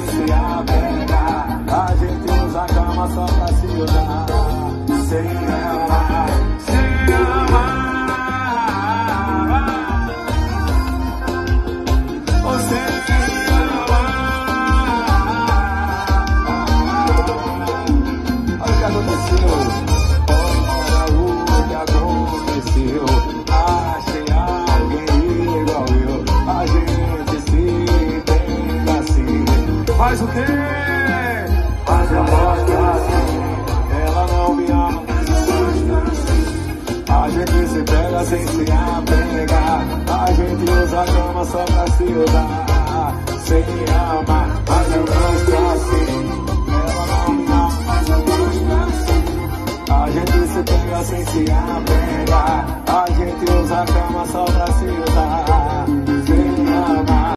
sem se apegar. A gente usa a cama só pra se olhar. Sem ela. faz o que? Mas eu gosto assim, ela não me ama, A gente se pega sem se apegar, a gente usa a cama só pra se usar. Sem me ama, mas eu gosto assim, ela não me ama, mas eu gosto assim. A gente se pega sem se apegar, a gente usa a cama só pra se usar.